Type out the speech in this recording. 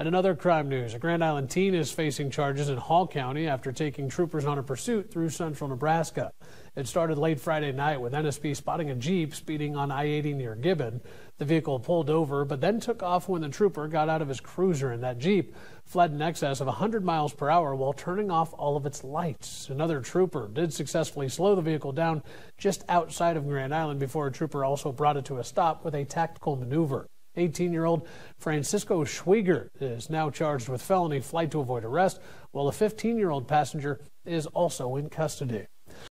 And another crime news, a Grand Island teen is facing charges in Hall County after taking troopers on a pursuit through central Nebraska. It started late Friday night with NSP spotting a Jeep speeding on I-80 near Gibbon. The vehicle pulled over, but then took off when the trooper got out of his cruiser and that Jeep fled in excess of 100 miles per hour while turning off all of its lights. Another trooper did successfully slow the vehicle down just outside of Grand Island before a trooper also brought it to a stop with a tactical maneuver. 18 year old Francisco Schwieger is now charged with felony flight to avoid arrest, while a 15 year old passenger is also in custody.